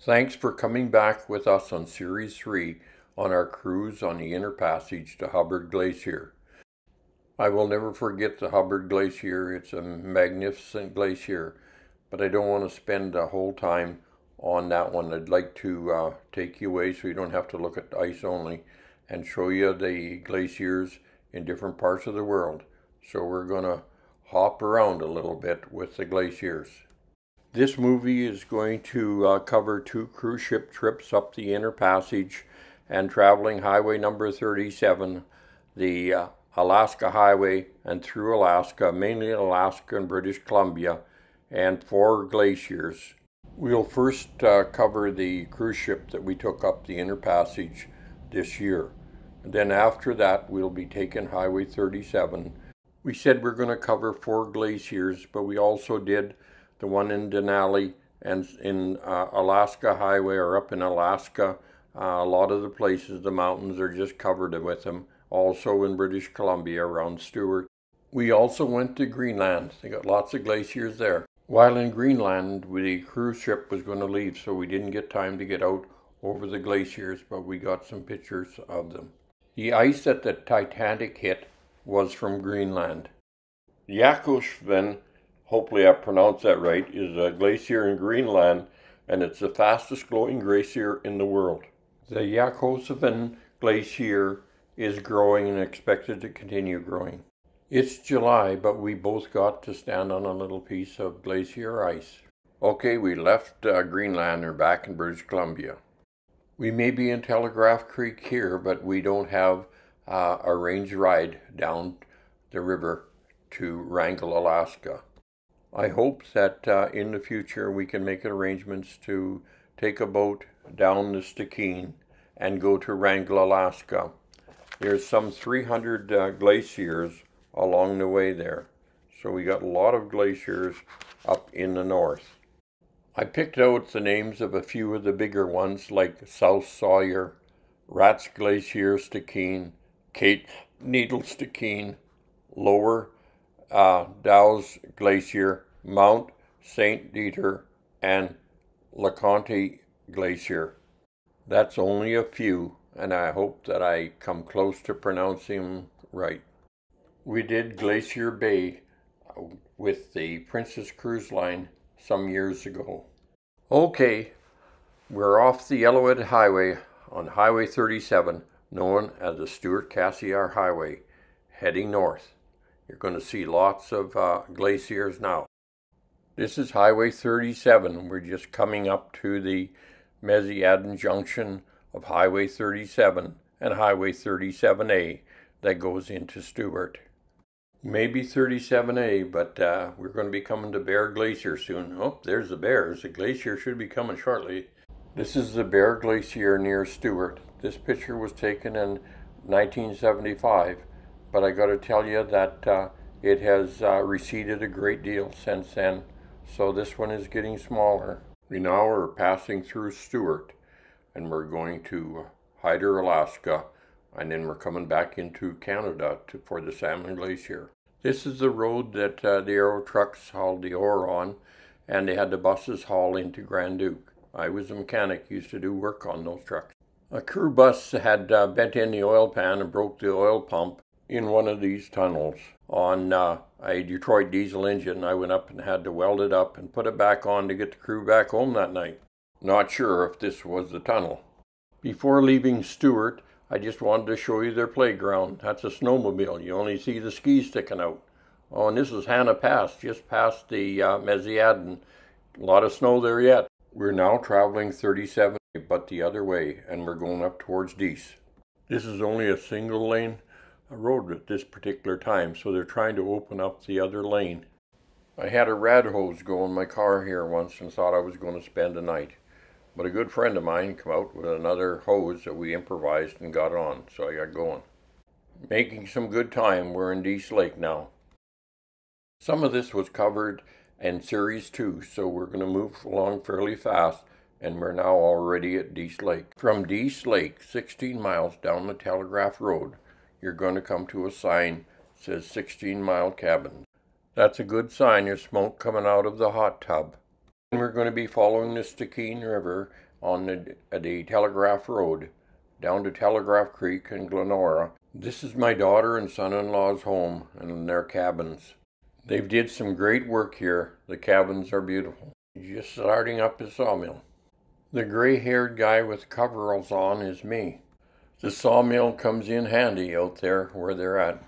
Thanks for coming back with us on Series 3 on our cruise on the Inner Passage to Hubbard Glacier. I will never forget the Hubbard Glacier. It's a magnificent glacier, but I don't want to spend the whole time on that one. I'd like to uh, take you away so you don't have to look at ice only and show you the glaciers in different parts of the world. So we're going to hop around a little bit with the glaciers. This movie is going to uh, cover two cruise ship trips up the Inner Passage and traveling Highway number 37, the uh, Alaska Highway, and through Alaska, mainly Alaska and British Columbia, and four glaciers. We'll first uh, cover the cruise ship that we took up the Inner Passage this year. And then after that, we'll be taking Highway 37. We said we're going to cover four glaciers, but we also did the one in Denali and in uh, Alaska Highway or up in Alaska. Uh, a lot of the places, the mountains are just covered with them. Also in British Columbia around Stewart. We also went to Greenland. They got lots of glaciers there. While in Greenland, the cruise ship was going to leave, so we didn't get time to get out over the glaciers, but we got some pictures of them. The ice that the Titanic hit was from Greenland. Jakobshavn, hopefully I pronounced that right, is a glacier in Greenland and it's the fastest growing glacier in the world. The Jakobshavn Glacier is growing and expected to continue growing. It's July, but we both got to stand on a little piece of glacier ice. Okay, we left uh, Greenland and back in British Columbia. We may be in Telegraph Creek here, but we don't have uh, a range ride down the river to Wrangell, Alaska. I hope that uh, in the future we can make arrangements to take a boat down the Stikine and go to Wrangell, Alaska. There's some 300 uh, glaciers along the way there. So we got a lot of glaciers up in the north. I picked out the names of a few of the bigger ones like South Sawyer, Rats Glacier Stikine, Kate Needle Stikine, Lower uh, Dowse Glacier, Mount St. Dieter, and LeConte Glacier. That's only a few, and I hope that I come close to pronouncing them right. We did Glacier Bay uh, with the Princess Cruise Line some years ago. Okay, we're off the Yellowhead Highway on Highway 37, known as the Stewart Cassiar Highway, heading north. You're going to see lots of uh, glaciers now. This is Highway 37. We're just coming up to the Meziadin junction of Highway 37 and Highway 37A that goes into Stewart maybe 37A, but uh, we're going to be coming to Bear Glacier soon. Oh, there's the bears. The glacier should be coming shortly. This is the Bear Glacier near Stewart. This picture was taken in 1975, but I got to tell you that uh, it has uh, receded a great deal since then, so this one is getting smaller. We now are passing through Stewart, and we're going to Hyder, Alaska, and then we're coming back into Canada to, for the Salmon Glacier. This is the road that uh, the aero trucks hauled the ore on, and they had the buses haul into Granduc. I was a mechanic, used to do work on those trucks. A crew bus had uh, bent in the oil pan and broke the oil pump in one of these tunnels on uh, a Detroit diesel engine. I went up and had to weld it up and put it back on to get the crew back home that night. Not sure if this was the tunnel. Before leaving Stewart, I just wanted to show you their playground. That's a snowmobile. You only see the skis sticking out. Oh, and this is Hannah Pass, just past the uh, Meziadin. A lot of snow there yet. We're now traveling 37, but the other way, and we're going up towards Dease. This is only a single lane road at this particular time, so they're trying to open up the other lane. I had a rad hose go in my car here once and thought I was going to spend a night. But a good friend of mine come out with another hose that we improvised and got on, so I got going. Making some good time, we're in Dease Lake now. Some of this was covered in Series 2, so we're going to move along fairly fast, and we're now already at Dease Lake. From Dease Lake, 16 miles down the Telegraph Road, you're going to come to a sign that says 16 Mile Cabin. That's a good sign there's smoke coming out of the hot tub. We're going to be following the Stikine River on the, the Telegraph Road down to Telegraph Creek in Glenora. This is my daughter and son-in-law's home and their cabins. They've did some great work here. The cabins are beautiful. Just starting up his sawmill. The gray-haired guy with coveralls on is me. The sawmill comes in handy out there where they're at.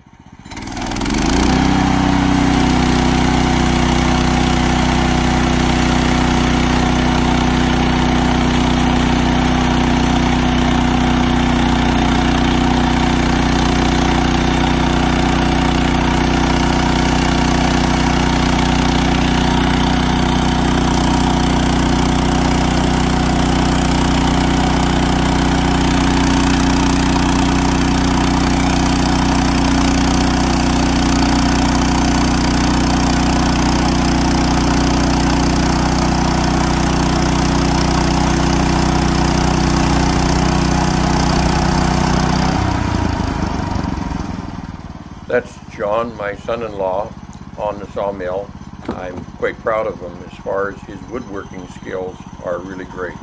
That's John, my son-in-law, on the sawmill. I'm quite proud of him as far as his woodworking skills are really great.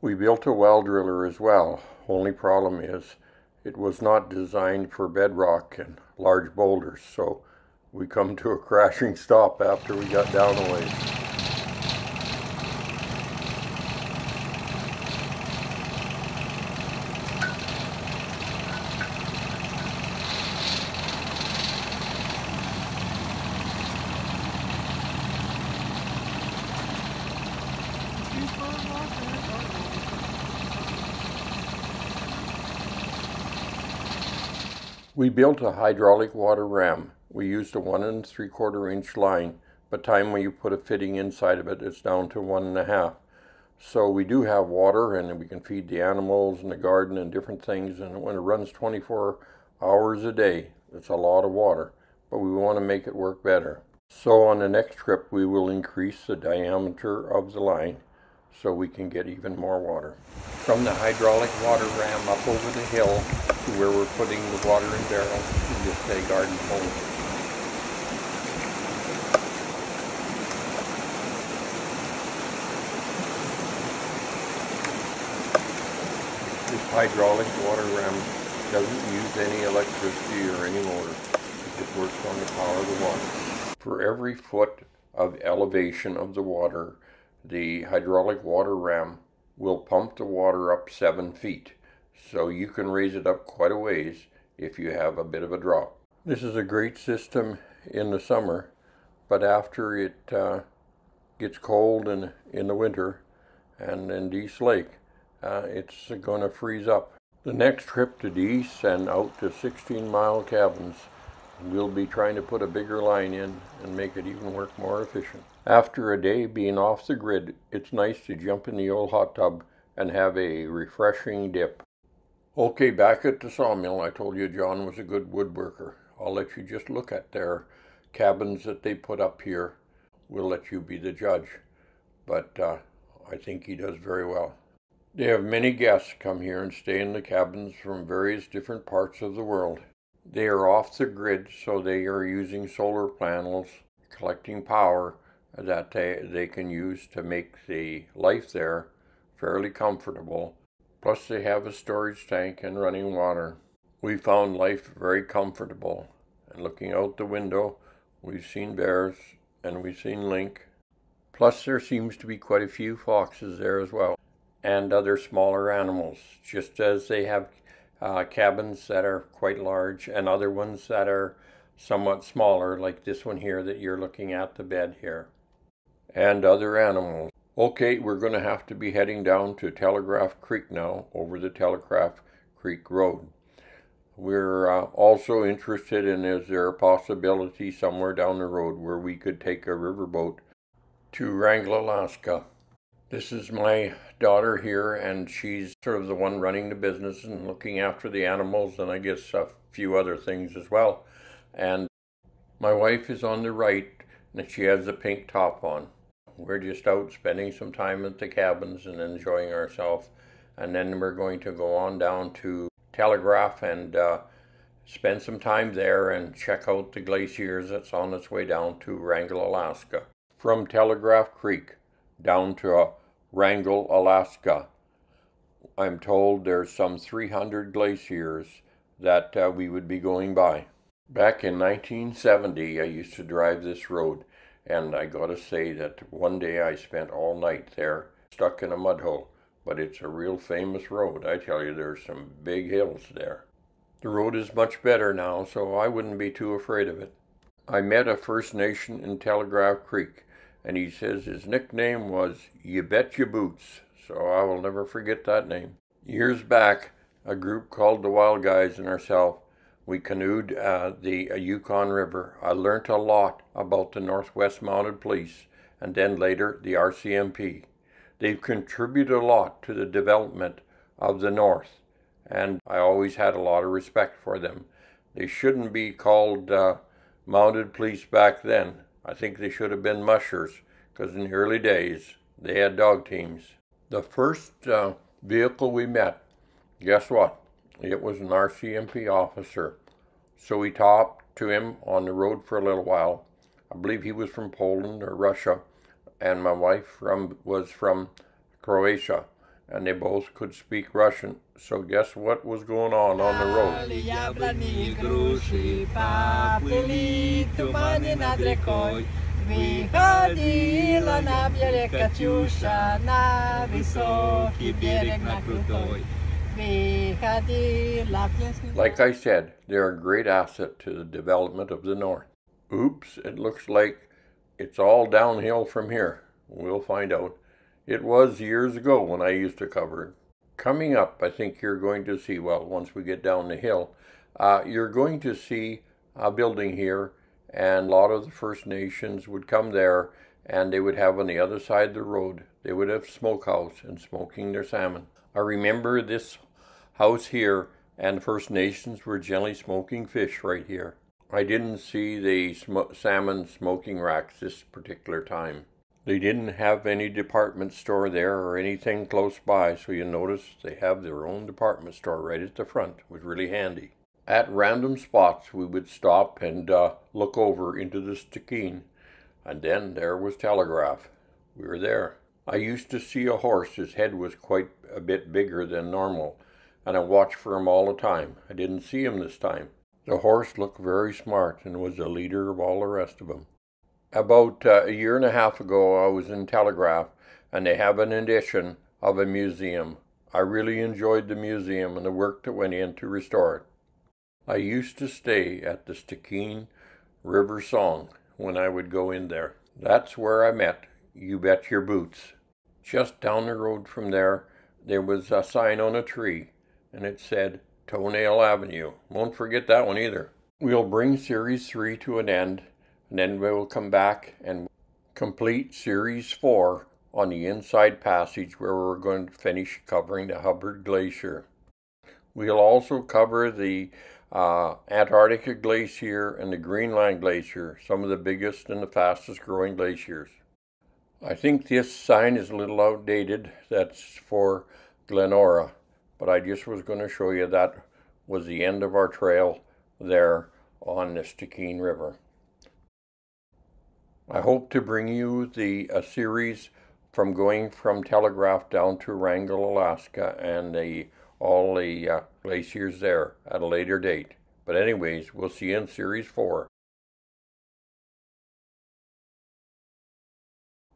We built a well driller as well. Only problem is it was not designed for bedrock and large boulders, so we come to a crashing stop after we got down a ways. We built a hydraulic water ram. We used a one and three quarter inch line, but time when you put a fitting inside of it, it's down to one and a half. So we do have water and we can feed the animals in the garden and different things. And when it runs 24 hours a day, it's a lot of water, but we want to make it work better. So on the next trip, we will increase the diameter of the line so we can get even more water. From the hydraulic water ram up over the hill, to where we're putting the water in barrels to just a garden hose. This hydraulic water ram doesn't use any electricity or any motor. It just works on the power of the water. For every foot of elevation of the water, the hydraulic water ram will pump the water up seven feet. So you can raise it up quite a ways if you have a bit of a drop. This is a great system in the summer, but after it uh, gets cold in, in the winter and in Dease Lake, uh, it's going to freeze up. The next trip to Dease and out to 16 mile cabins, we'll be trying to put a bigger line in and make it even work more efficient. After a day being off the grid, it's nice to jump in the old hot tub and have a refreshing dip. Okay, back at the sawmill, I told you John was a good woodworker. I'll let you just look at their cabins that they put up here. We'll let you be the judge. But uh, I think he does very well. They have many guests come here and stay in the cabins from various different parts of the world. They are off the grid, so they are using solar panels, collecting power that they, they can use to make the life there fairly comfortable Plus they have a storage tank and running water. We found life very comfortable. And looking out the window, we've seen bears and we've seen link. Plus there seems to be quite a few foxes there as well. And other smaller animals, just as they have uh, cabins that are quite large and other ones that are somewhat smaller, like this one here that you're looking at the bed here. And other animals. Okay, we're going to have to be heading down to Telegraph Creek now, over the Telegraph Creek Road. We're uh, also interested in is there a possibility somewhere down the road where we could take a riverboat to Wrangell, Alaska. This is my daughter here, and she's sort of the one running the business and looking after the animals, and I guess a few other things as well. And my wife is on the right, and she has the pink top on. We're just out spending some time at the cabins and enjoying ourselves. And then we're going to go on down to Telegraph and uh, spend some time there and check out the glaciers that's on its way down to Wrangell, Alaska. From Telegraph Creek down to uh, Wrangell, Alaska. I'm told there's some 300 glaciers that uh, we would be going by. Back in 1970, I used to drive this road, and I gotta say that one day I spent all night there, stuck in a mud hole. But it's a real famous road. I tell you, there's some big hills there. The road is much better now, so I wouldn't be too afraid of it. I met a First Nation in Telegraph Creek, and he says his nickname was You Bet Your Boots, so I will never forget that name. Years back, a group called the Wild Guys and ourselves, we canoed uh, the uh, Yukon River. I learnt a lot about the Northwest Mounted Police and then later the RCMP. They've contributed a lot to the development of the North, and I always had a lot of respect for them. They shouldn't be called uh, mounted police back then. I think they should have been mushers, because in the early days they had dog teams. The first uh, vehicle we met, guess what? It was an RCMP officer. So we talked to him on the road for a little while. I believe he was from Poland or Russia, and my wife from was from Croatia and they both could speak Russian. So guess what was going on on the road? Like I said, they're a great asset to the development of the North. Oops, it looks like it's all downhill from here. We'll find out. It was years ago when I used to cover it. Coming up, I think you're going to see, well, once we get down the hill, uh, you're going to see a building here, and a lot of the First Nations would come there, and they would have on the other side of the road, they would have smokehouse and smoking their salmon. I remember this house here, and the First Nations were generally smoking fish right here. I didn't see the sm- salmon smoking racks this particular time. They didn't have any department store there or anything close by, so you notice they have their own department store right at the front. Was really handy. At random spots, we would stop and uh, look over into the Stikine, and then there was Telegraph. We were there. I used to see a horse. His head was quite a bit bigger than normal, and I watched for him all the time. I didn't see him this time. The horse looked very smart and was the leader of all the rest of them. About uh, a year and a half ago, I was in Telegraph, and they have an edition of a museum. I really enjoyed the museum and the work that went in to restore it. I used to stay at the Stikine River Song when I would go in there. That's where I met You Bet Your Boots. Just down the road from there, there was a sign on a tree, and it said Toenail Avenue. Won't forget that one either. We'll bring Series 3 to an end and then we will come back and complete Series 4 on the inside passage where we're going to finish covering the Hubbard Glacier. We'll also cover the uh, Antarctica Glacier and the Greenland Glacier, some of the biggest and the fastest growing glaciers. I think this sign is a little outdated. That's for Glenora, but I just was going to show you that was the end of our trail there on the Stikine River. I hope to bring you the a series from going from Telegraph down to Wrangell, Alaska, and the all the uh, glaciers there at a later date. But anyways, we'll see you in series four.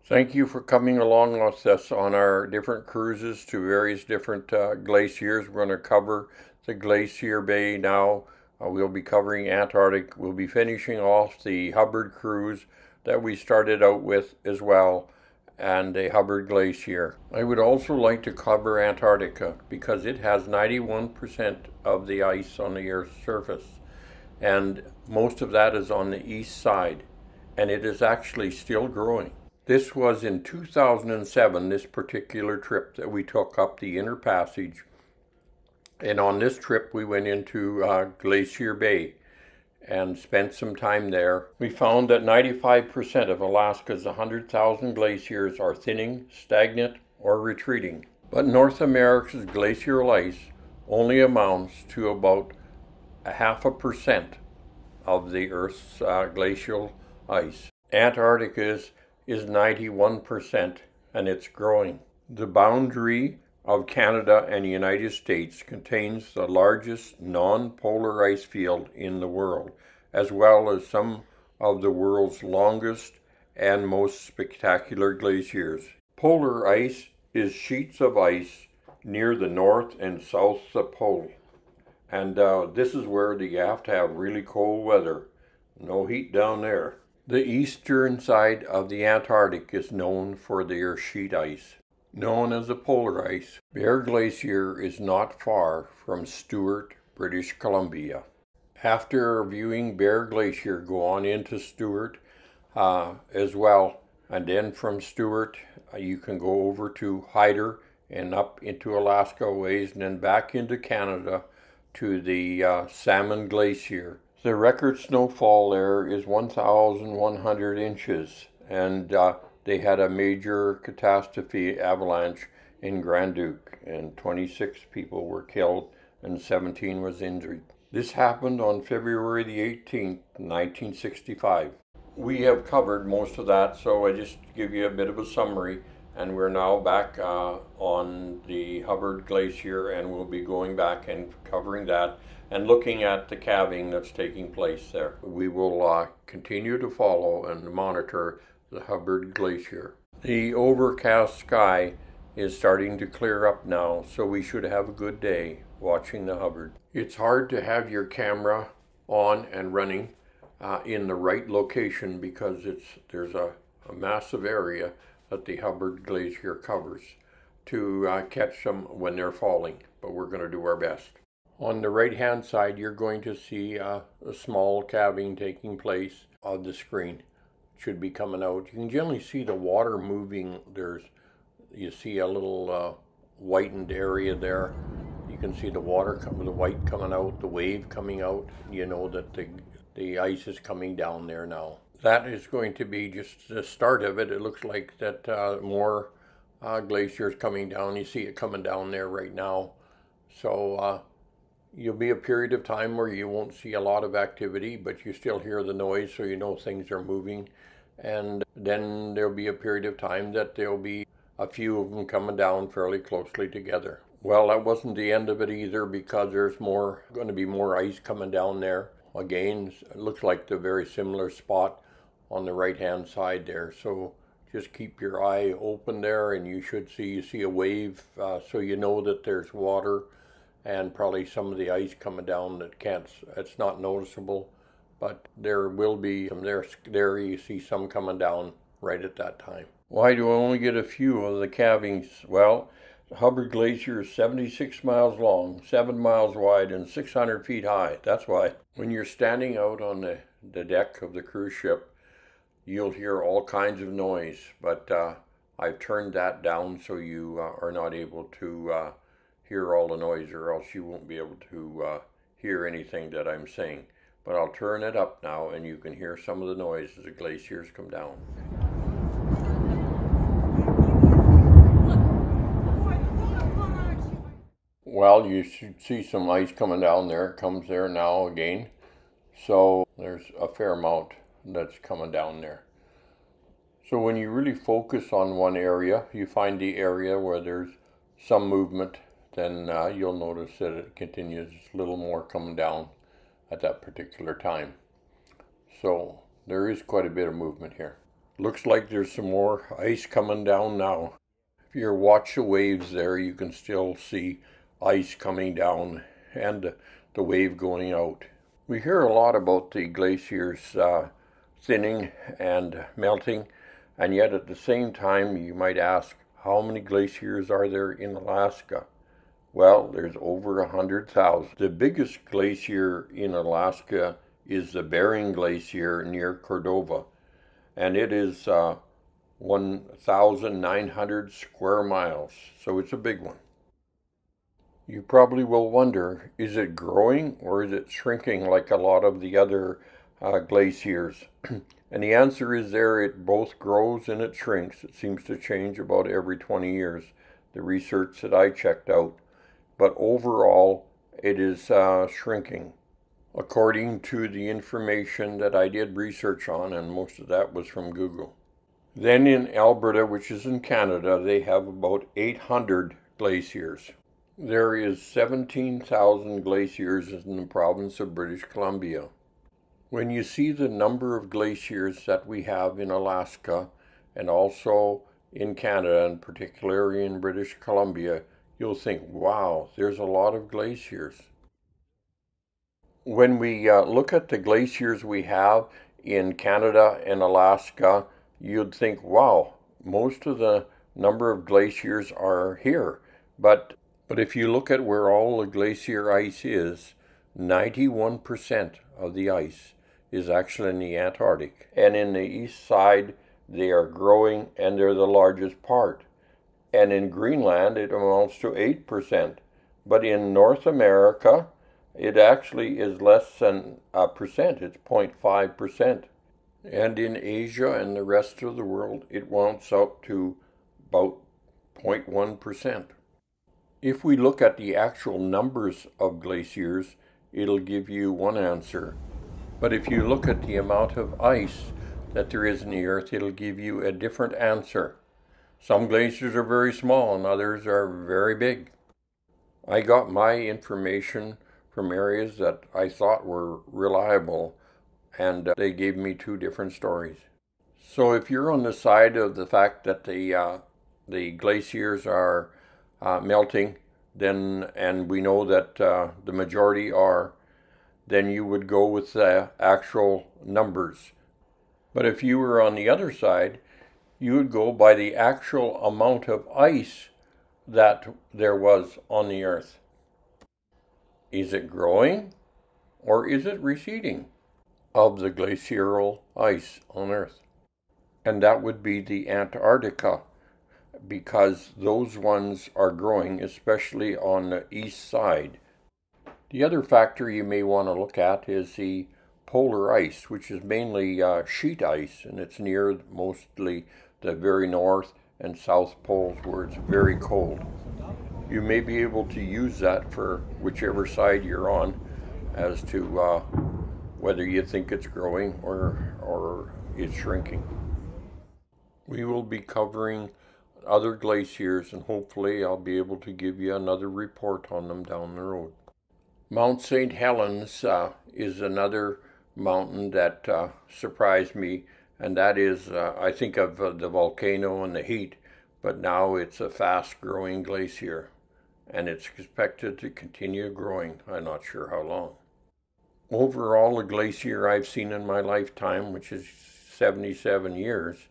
Thank you for coming along with us on our different cruises to various different uh, glaciers. We're going to cover the Glacier Bay now. Uh, we'll be covering Antarctic. We'll be finishing off the Hubbard cruise that we started out with as well and a Hubbard Glacier. I would also like to cover Antarctica because it has 91% of the ice on the Earth's surface and most of that is on the east side and it is actually still growing. This was in 2007, this particular trip that we took up the Inner Passage. And on this trip, we went into uh, Glacier Bay and spent some time there. We found that 95% of Alaska's 100,000 glaciers are thinning, stagnant, or retreating. But North America's glacial ice only amounts to about a half a percent of the Earth's uh, glacial ice. Antarctica's 91% and it's growing. The boundary of Canada and the United States contains the largest non-polar ice field in the world, as well as some of the world's longest and most spectacular glaciers. Polar ice is sheets of ice near the north and south pole. And uh, this is where you have to have really cold weather. No heat down there. The eastern side of the Antarctic is known for their sheet ice. Known as the polar ice, Bear Glacier is not far from Stewart, British Columbia. After viewing Bear Glacier, go on into Stewart uh, as well, and then from Stewart uh, you can go over to Hyder and up into Alaska ways, and then back into Canada to the uh, Salmon Glacier. The record snowfall there is 1,100 inches, and uh, they had a major catastrophe avalanche in Granduc, and 26 people were killed and 17 was injured. This happened on February the 18th, 1965. We have covered most of that, so I just give you a bit of a summary. And we're now back uh, on the Hubbard Glacier, and we'll be going back and covering that and looking at the calving that's taking place there. We will uh, continue to follow and monitor the Hubbard Glacier. The overcast sky is starting to clear up now, so we should have a good day watching the Hubbard. It's hard to have your camera on and running uh, in the right location because it's there's a, a, massive area that the Hubbard Glacier covers to uh, catch them when they're falling, but we're going to do our best. On the right hand side, you're going to see a small calving taking place on the screen It should be coming out. You can generally see the water moving. There's, you see a little uh, whitened area there. You can see the water coming, the white coming out, the wave coming out. You know that the the ice is coming down there now. That is going to be just the start of it. It looks like that uh, more uh, glaciers coming down. You see it coming down there right now. So uh, you'll be a period of time where you won't see a lot of activity, but you still hear the noise, so you know things are moving. And then there'll be a period of time that there'll be a few of them coming down fairly closely together. Well, that wasn't the end of it either because there's more going to be more ice coming down there. Again, looks like the very similar spot on the right hand side there. So just keep your eye open there and you should see you see a wave uh, so you know that there's water and probably some of the ice coming down that can't it's not noticeable but there will be some there there you see some coming down right at that time. Why do i only get a few of the calvings? Well hubbard glacier is 76 miles long 7 miles wide and 600 feet high. That's why when you're standing out on the, the deck of the cruise ship you'll hear all kinds of noise. But uh, i've turned that down so you uh, are not able to uh, hear all the noise or else you won't be able to uh, hear anything that I'm saying. But I'll turn it up now and you can hear some of the noise as the glaciers come down. Well, you should see some ice coming down there. It comes there now again. So there's a fair amount that's coming down there. So when you really focus on one area, you find the area where there's some movement then uh, you'll notice that it continues a little more coming down at that particular time. So there is quite a bit of movement here. Looks like there's some more ice coming down now. If you watch the waves there, you can still see ice coming down and the wave going out. We hear a lot about the glaciers uh, thinning and melting, and yet at the same time, you might ask, how many glaciers are there in Alaska? Well, there's over a hundred thousand. The biggest glacier in Alaska is the Bering Glacier near Cordova, and it is uh, 1,900 square miles, so it's a big one. You probably will wonder, is it growing or is it shrinking like a lot of the other uh, glaciers? and the answer is there, it both grows and it shrinks. It seems to change about every 20 years, the research that I checked out but overall it is uh, shrinking. According to the information that I did research on, and most of that was from Google. Then in Alberta, which is in Canada, they have about 800 glaciers. There is 17,000 glaciers in the province of British Columbia. When you see the number of glaciers that we have in Alaska and also in Canada, and particularly in British Columbia, you'll think, wow, there's a lot of glaciers. When we uh, look at the glaciers we have in Canada and Alaska, you'd think, wow, most of the number of glaciers are here. But, but if you look at where all the glacier ice is, 91% of the ice is actually in the Antarctic. And in the east side, they are growing and they're the largest part. And in Greenland, it amounts to 8%. But in North America, it actually is less than a percent, it's 0.5%. And in Asia and the rest of the world, it mounts up to about 0.1%. If we look at the actual numbers of glaciers, it'll give you one answer. But if you look at the amount of ice that there is in the earth, it'll give you a different answer. Some glaciers are very small and others are very big. I got my information from areas that I thought were reliable and uh, they gave me two different stories. So if you're on the side of the fact that the uh, the glaciers are uh, melting, then and we know that uh, the majority are, then you would go with the actual numbers. But if you were on the other side, you would go by the actual amount of ice that there was on the earth. Is it growing or is it receding? of the glacial ice on Earth. And that would be the Antarctica, because those ones are growing, especially on the east side. The other factor you may want to look at is the polar ice, which is mainly uh, sheet ice, and it's near mostly the very north and south poles where it's very cold. You may be able to use that for whichever side you're on as to uh, whether you think it's growing or, or it's shrinking. We will be covering other glaciers and hopefully I'll be able to give you another report on them down the road. Mount St. Helens uh, is another mountain that uh, surprised me, and that is, uh, I think of uh, the volcano and the heat, but now it's a fast growing glacier, and it's expected to continue growing. I'm not sure how long overall the glacier I've seen in my lifetime, which is 77 years,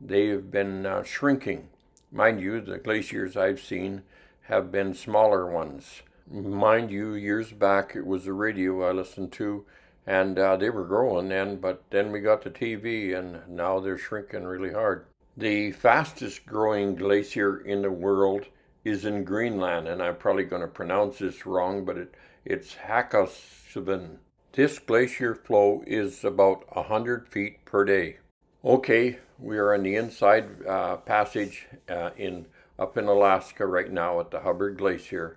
they have been uh, shrinking. Mind you, the glaciers I've seen have been smaller ones. Mind you, years back it was the radio I listened to, and uh, they were growing then, but then we got the TV, and now they're shrinking really hard. The fastest growing glacier in the world is in Greenland, and I'm probably going to pronounce this wrong, but it, it's Hakasvin. This glacier flow is about 100 feet per day. Okay, we are on the inside uh, passage uh, in up in Alaska right now at the Hubbard Glacier.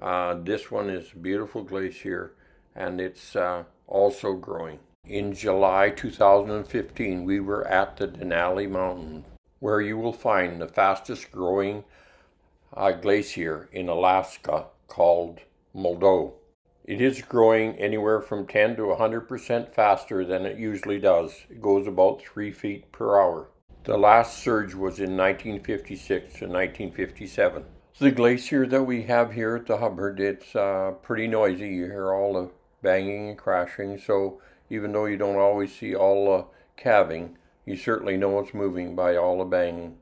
Uh, this one is a beautiful glacier and it's uh, also growing. In July 2015, we were at the Denali Mountain, where you will find the fastest growing uh, glacier in Alaska called Muldrow. It is growing anywhere from 10 to 100% faster than it usually does. It goes about 3 feet per hour. The last surge was in 1956 to 1957. The glacier that we have here at the Hubbard, it's uh, pretty noisy. You hear all the banging and crashing, so even though you don't always see all the calving, you certainly know it's moving by all the banging.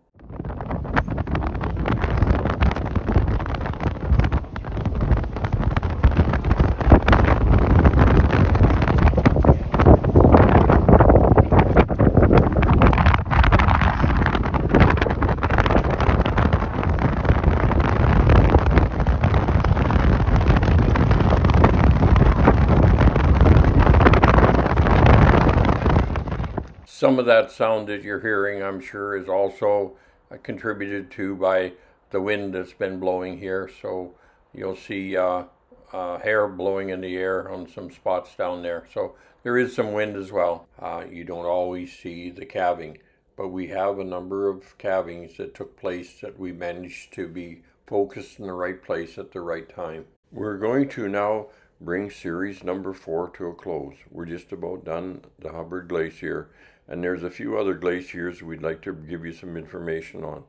Some of that sound that you're hearing, I'm sure, is also uh, contributed to by the wind that's been blowing here. So you'll see uh, uh, hair blowing in the air on some spots down there. So there is some wind as well. Uh, you don't always see the calving, but we have a number of calvings that took place that we managed to be focused in the right place at the right time. We're going to now bring series number four to a close. We're just about done the Hubbard Glacier and there's a few other glaciers we'd like to give you some information on.